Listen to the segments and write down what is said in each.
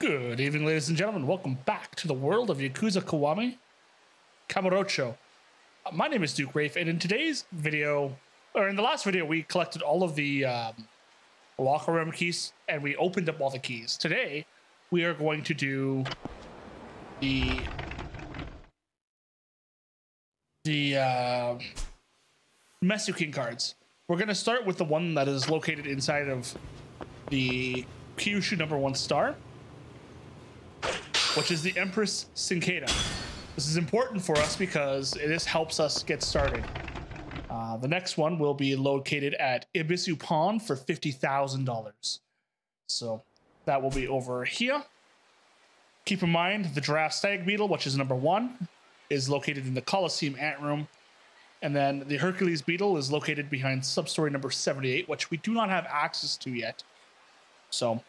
Good evening, ladies and gentlemen. Welcome back to the world of Yakuza Kiwami Kamurocho. Uh, my name is Duke Raphe, and in today's video, or in the last video, we collected all of the um, locker room keys and we opened up all the keys. Today, we are going to do the the uh, Mesuking cards. We're going to start with the one that is located inside of the Kyushu number one star which is the Empress Cicada. This is important for us because this helps us get started. Uh, the next one will be located at Ebisu Pawn for $50,000. So that will be over here. Keep in mind the Giraffe Stag Beetle, which is number one, is located in the Coliseum Ant Room. And then the Hercules Beetle is located behind substory number 78, which we do not have access to yet. So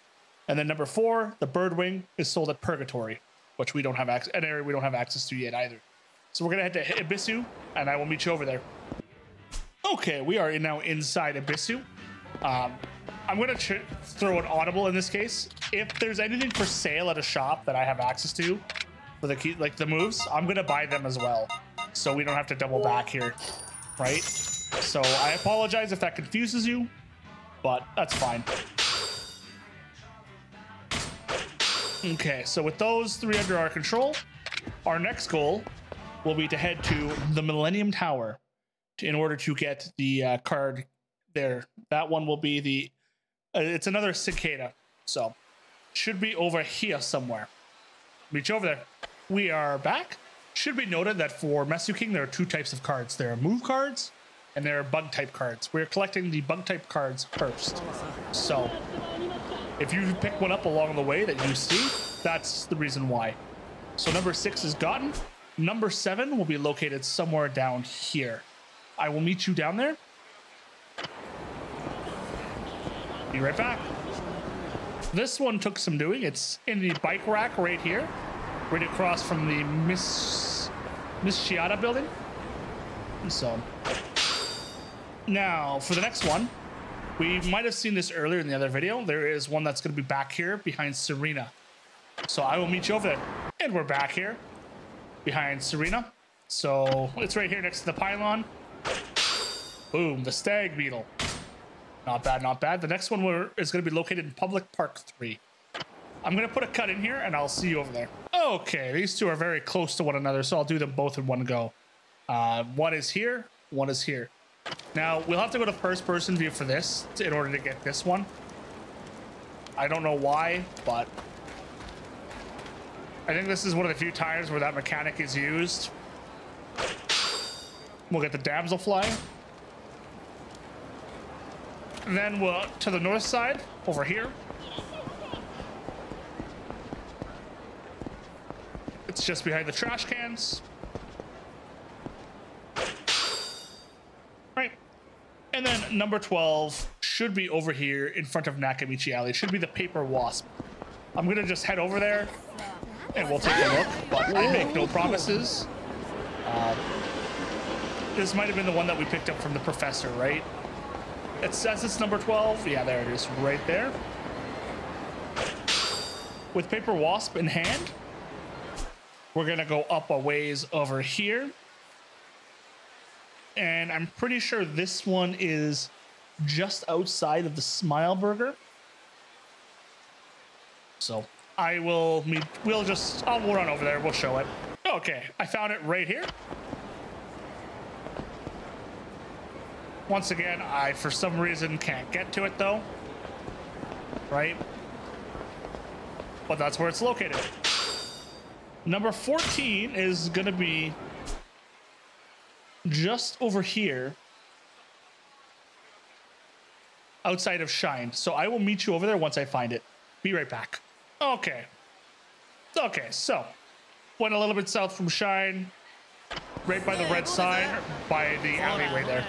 and then number four, the Birdwing is sold at Purgatory, which we don't have access, an area we don't have access to yet either. So we're gonna head to Ebisu, and I will meet you over there. Okay, we are now inside Ebisu. Um, I'm gonna throw an audible in this case. If there's anything for sale at a shop that I have access to, for the key, like the moves, I'm gonna buy them as well, so we don't have to double back here, right? So I apologize if that confuses you, but that's fine. Okay, so with those three under our control, our next goal will be to head to the Millennium Tower to, in order to get the uh, card there. That one will be the. Uh, it's another cicada, so should be over here somewhere. Reach over there. We are back. Should be noted that for Mesuking, there are two types of cards. There are move cards and there are bug type cards. We're collecting the bug type cards first. So if you pick one up along the way that you see, that's the reason why. So number six is gotten. Number seven will be located somewhere down here. I will meet you down there. Be right back. This one took some doing. It's in the bike rack right here, right across from the Miss Miss Chiata building. So now for the next one, we might have seen this earlier in the other video. There is one that's going to be back here behind Serena. So I will meet you over there. And we're back here behind Serena. So it's right here next to the pylon. Boom, the stag beetle. Not bad, not bad. The next one is going to be located in Public Park 3. I'm going to put a cut in here and I'll see you over there. Okay, these two are very close to one another, so I'll do them both in one go. Uh, one is here, one is here. Now, we'll have to go to first person view for this in order to get this one. I don't know why, but I think this is one of the few times where that mechanic is used. We'll get the damselfly. And then we'll to the north side over here. It's just behind the trash cans. And then number 12 should be over here in front of Nakamichi Alley. It should be the Paper Wasp. I'm going to just head over there and we'll take a look, but I make no promises. Uh, this might have been the one that we picked up from the professor, right? It says it's number 12. Yeah, there it is, right there. With Paper Wasp in hand, we're going to go up a ways over here and I'm pretty sure this one is just outside of the Smile Burger. So I will. We'll just. I'll run over there. We'll show it. Okay, I found it right here. Once again, I for some reason can't get to it though. Right? But that's where it's located. Number 14 is to be just over here outside of Shine. So I will meet you over there once I find it. Be right back. Okay. Okay, so went a little bit south from Shine, right by the red sign, by the alleyway there.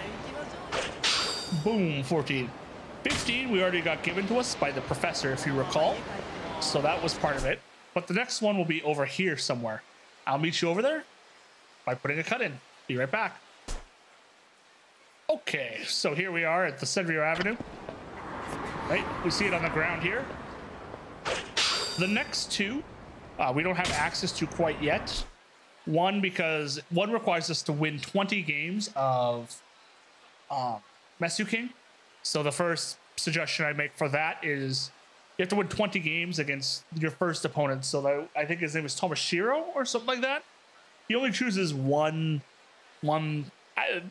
Boom, 14. 15 we already got given to us by the professor, if you recall. So that was part of it. But the next one will be over here somewhere. I'll meet you over there by putting a cut in. Be right back. Okay, so here we are at the Senryo Avenue. Right, we see it on the ground here. The next two, uh, we don't have access to quite yet. One, because one requires us to win 20 games of um, Mesu King. So the first suggestion I make for that is you have to win 20 games against your first opponent. So that, I think his name is Tomashiro or something like that. He only chooses one, one.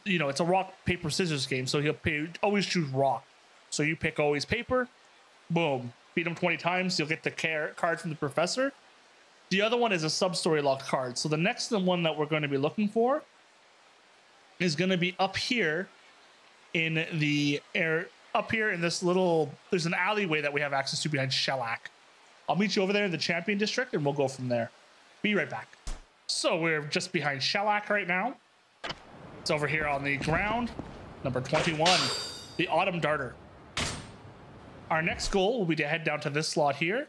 You know, it's a rock paper scissors game, so he'll pay, always choose rock. So you pick always paper. Boom, beat him 20 times, you'll get the car- card from the professor. The other one is a sub-story locked card. So the next one that we're going to be looking for is going to be up here in the air up here in this little there's an alleyway that we have access to behind Shellac. I'll meet you over there in the champion district and we'll go from there. Be right back. So we're just behind Shellac right now. It's over here on the ground. Number 21, the Autumn Darter. Our next goal will be to head down to this slot here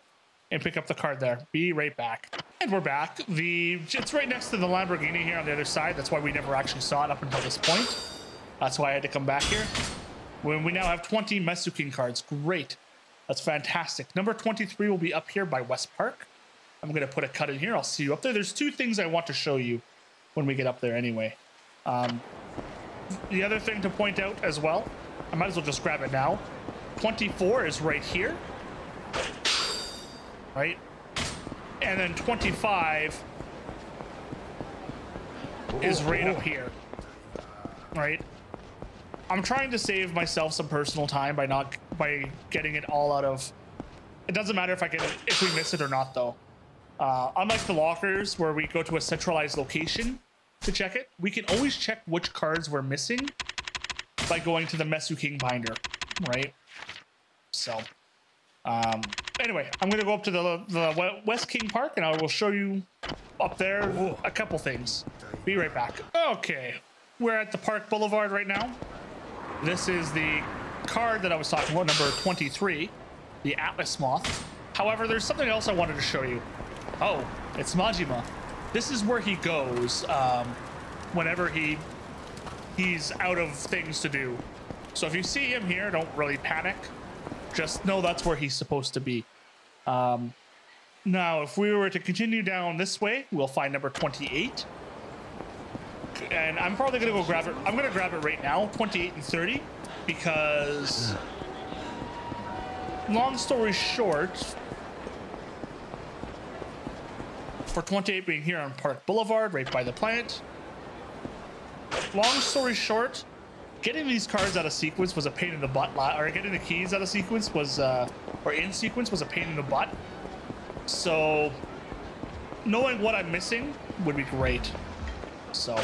and pick up the card there. Be right back. And we're back. The It's right next to the Lamborghini here on the other side. That's why we never actually saw it up until this point. That's why I had to come back here. When we now have 20 Mesu King cards. Great. That's fantastic. Number 23 will be up here by West Park. I'm going to put a cut in here. I'll see you up there. There's two things I want to show you when we get up there anyway. Um, the other thing to point out as well, I might as well just grab it now. 24 is right here right? And then 25 is right up here, right? I'm trying to save myself some personal time by not by getting it all out of. It doesn't matter if I get it, if we miss it or not, though. Uh, unlike the lockers where we go to a centralized location to check it, we can always check which cards we're missing by going to the Mesu King binder, right? So, um, anyway, I'm going to go up to the, the West King Park and I will show you up there a couple things. Be right back. Okay, we're at the Park Boulevard right now. This is the card that I was talking about, number 23, the Atlas Moth. However, there's something else I wanted to show you. Oh, it's Majima. This is where he goes um, whenever he he's out of things to do. So if you see him here, don't really panic. Just know that's where he's supposed to be. Um, now, if we were to continue down this way, we'll find number 28. And I'm probably going to go grab it. I'm going to grab it right now, 28 and 30, because long story short, for 28 being here on Park Boulevard, right by the plant. Long story short, getting these cards out of sequence was a pain in the butt. Or getting the keys out of sequence was, uh, or in sequence was a pain in the butt. So knowing what I'm missing would be great. So,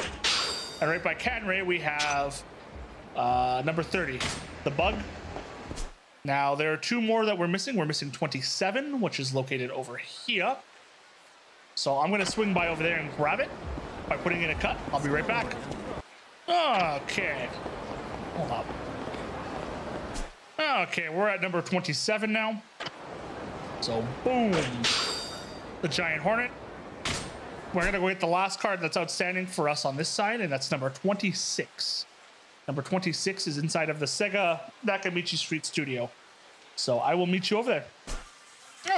and right by Cat and Ray, we have uh, number 30, the bug. Now, there are two more that we're missing. We're missing 27, which is located over here. So I'm going to swing by over there and grab it by putting in a cut. I'll be right back. Okay. Hold up. Okay, we're at number 27 now. So, boom. The Giant Hornet. We're going to go get the last card that's outstanding for us on this side, and that's number 26. Number 26 is inside of the Sega Nakamichi Street studio. So I will meet you over there.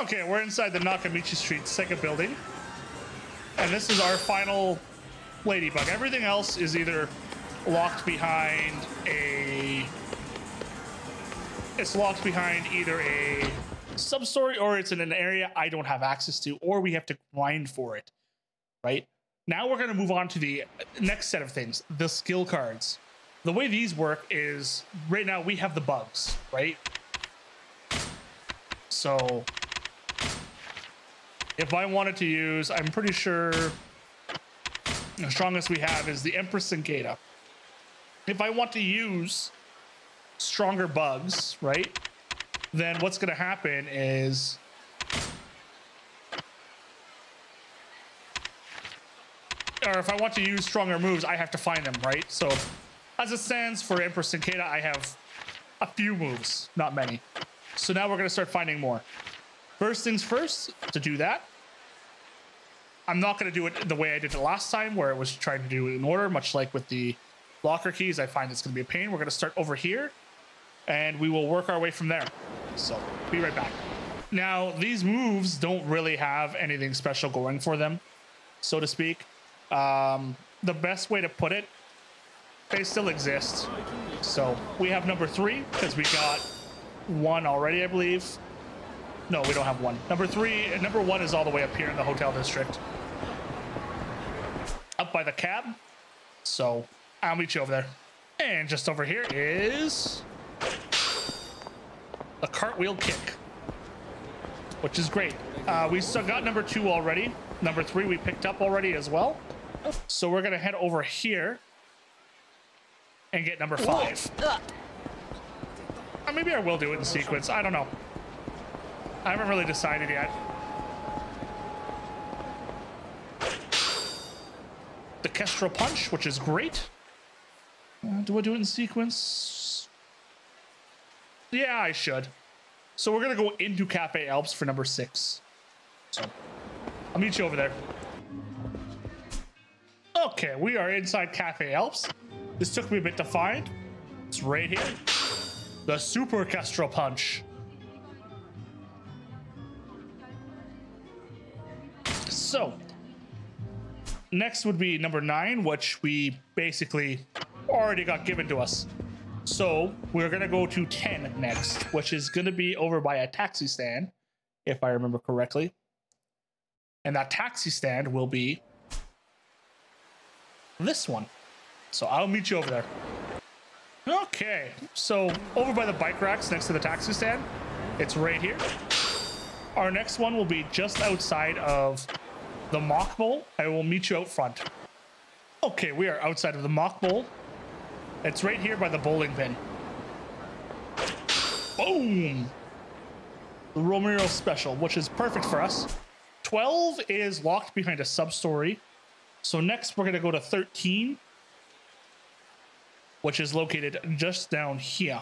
Okay, we're inside the Nakamichi Street Sega building. And this is our final Ladybug. Everything else is either locked behind a it's locked behind either a sub-story or it's in an area I don't have access to, or we have to grind for it. Right? Now we're gonna move on to the next set of things, the skill cards. The way these work is right now we have the bugs, right? So if I wanted to use, I'm pretty sure the strongest we have is the Empress Cicada if I want to use stronger bugs, right, then what's going to happen is or if I want to use stronger moves, I have to find them, right? So as it stands for Empress Cicada, I have a few moves, not many. So now we're going to start finding more. First things first, to do that, I'm not going to do it the way I did it last time, where it was trying to do it in order, much like with the locker keys. I find it's going to be a pain. We're going to start over here and we will work our way from there. So be right back. Now, these moves don't really have anything special going for them, so to speak. Um, the best way to put it, they still exist. So we have number three because we got one already, I believe. No, we don't have one. Number three, number one is all the way up here in the hotel district. Up by the cab. So I'll meet you over there. And just over here is a cartwheel kick, which is great. Uh, we still got number two already. Number three we picked up already as well. So we're gonna head over here and get number five. Or maybe I will do it in sequence. I don't know. I haven't really decided yet. The Kestrel Punch, which is great. Uh, do I do it in sequence? Yeah, I should. So we're gonna go into Cafe Alps for number six. So I'll meet you over there. Okay, we are inside Cafe Alps. This took me a bit to find. It's right here. The Super Kestrel Punch. So, next would be number nine, which we basically already got given to us. So, we're to go to 10 next, which is to be over by a taxi stand, if I remember correctly. And that taxi stand will be this one. So, I'll meet you over there. Okay, so over by the bike racks next to the taxi stand, it's right here. Our next one will be just outside of the Mach Bowl. I will meet you out front. Okay, we are outside of the Mach Bowl. It's right here by the bowling pin. Boom! The Romero special, which is perfect for us. 12 is locked behind a sub-story. So next we're going to go to 13 which is located just down here.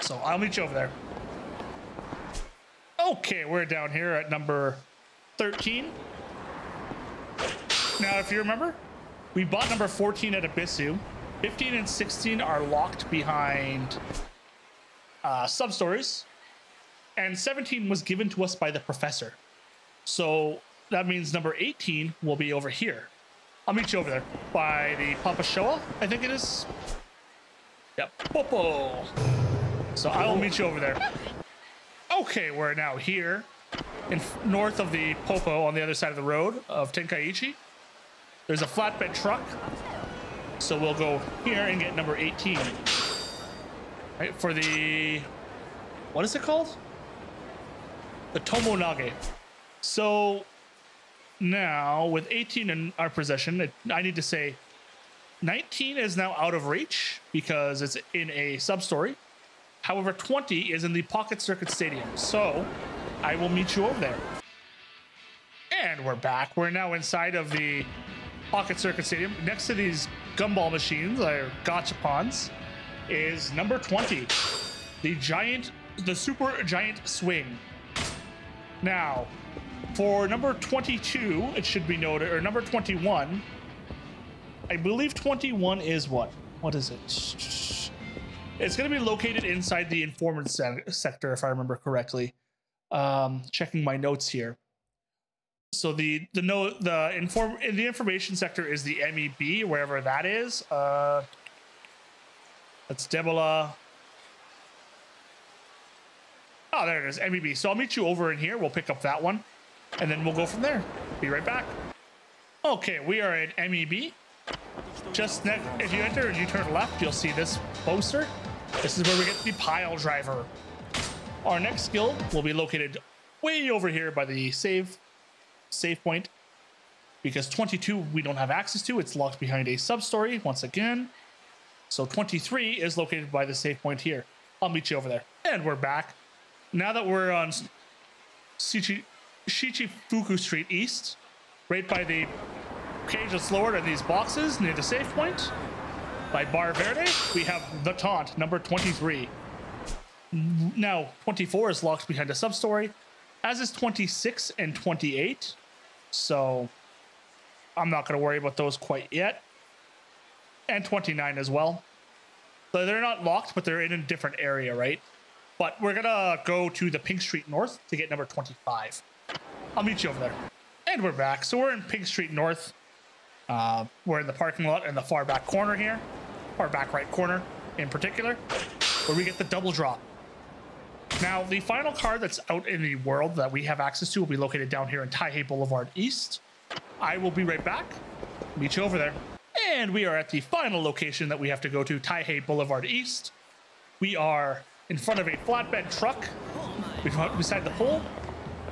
So I'll meet you over there. Okay, we're down here at number 13. Now, if you remember, we bought number 14 at Ebisu. 15 and 16 are locked behind uh, substories. And 17 was given to us by the professor. So that means number 18 will be over here. I'll meet you over there by the Papa Showa, I think it is. Yep, Poppo. So I will meet you over there. Okay, we're now here in north of the Poppo on the other side of the road of Tenkaichi. There's a flatbed truck. So we'll go here and get number 18. Right, for the, what is it called? The Tomoe Nage. So now, with 18 in our possession, it, I need to say 19 is now out of reach because it's in a sub-story. However, 20 is in the Pocket Circuit Stadium. So, I will meet you over there. And we're back. We're now inside of the Pocket Circuit Stadium. Next to these gumball machines, or gachapons, is number 20. The giant, the super giant swing. Now, for number 22, it should be noted, or number 21, I believe 21 is what? What is it? It's going to be located inside the informant se- sector, if I remember correctly. Um, checking my notes here. So the the no the inform in the information sector is the MEB, wherever that is. Uh, that's Debola. Oh, there it is, MEB. So I'll meet you over in here. We'll pick up that one and then we'll go from there. Be right back. Okay, we are at MEB. Just next, if you enter and you turn left, you'll see this poster. This is where we get the pile driver. Our next skill will be located way over here by the save save point because 22 we don't have access to. It's locked behind a sub-story once again. So 23 is located by the save point here. I'll meet you over there. And we're back. Now that we're on Shichi, Shichifuku Street East, right by the cage that's lowered in these boxes near the safe point. By Bar Verde, we have the Taunt, number 23. Now, 24 is locked behind a substory, as is 26 and 28. So I'm not going to worry about those quite yet. And 29 as well. So they're not locked, but they're in a different area, right? But we're gonna go to the Pink Street North to get number 25. I'll meet you over there. And we're back. So we're in Pink Street North. Uh, we're in the parking lot in the far back corner here, far back right corner in particular, where we get the double drop. Now, the final car that's out in the world that we have access to will be located down here in Taihei Boulevard East. I will be right back. Meet you over there. And we are at the final location that we have to go to, Taihei Boulevard East. We are in front of a flatbed truck beside the pole.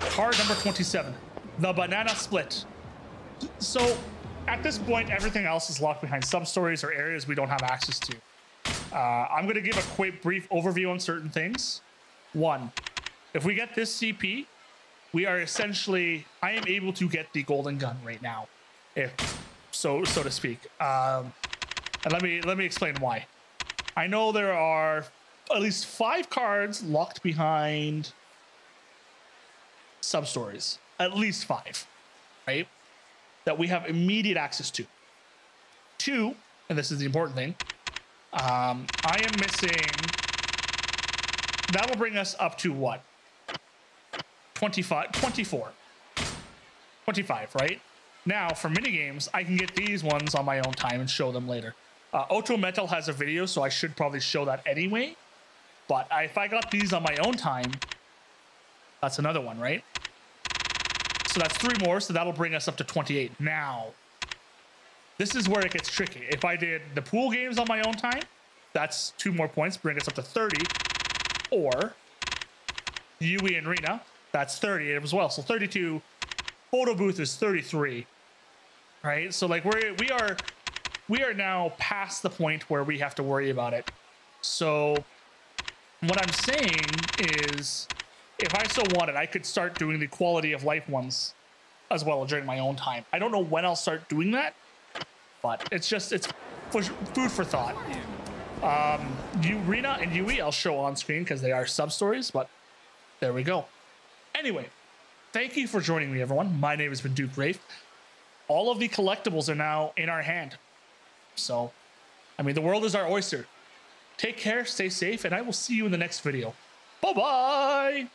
Car number 27, the Banana Split. So, at this point, everything else is locked behind sub-stories or areas we don't have access to. Uh, I'm going to give a quick, brief overview on certain things. One, if we get this CP, we are essentially, I am able to get the golden gun right now, if so, so to speak. Um, and let me let me explain why. I know there are at least five cards locked behind sub stories. At least five, right? That we have immediate access to. Two, and this is the important thing. Um, I am missing. That'll bring us up to what? 25, 24. 25, right? Now, for mini games, I can get these ones on my own time and show them later. Uh, Otto Metal has a video, so I should probably show that anyway. But I, if I got these on my own time, that's another one, right? So that's three more, so that'll bring us up to 28. Now, this is where it gets tricky. If I did the pool games on my own time, that's two more points, bring us up to 30. Or Yui and Rena, that's 30 as well. So 32. Photo booth is 33. Right? So like we're we are we are now past the point where we have to worry about it. So what I'm saying is if I so wanted, I could start doing the quality of life ones as well during my own time. I don't know when I'll start doing that, but it's just it's food for thought. Um, you, Rena and Yui, I'll show on screen because they are sub stories, but there we go. Anyway, thank you for joining me, everyone. My name has been Duke Raphe. All of the collectibles are now in our hand. So, I mean, the world is our oyster. Take care, stay safe, and I will see you in the next video. Bye bye.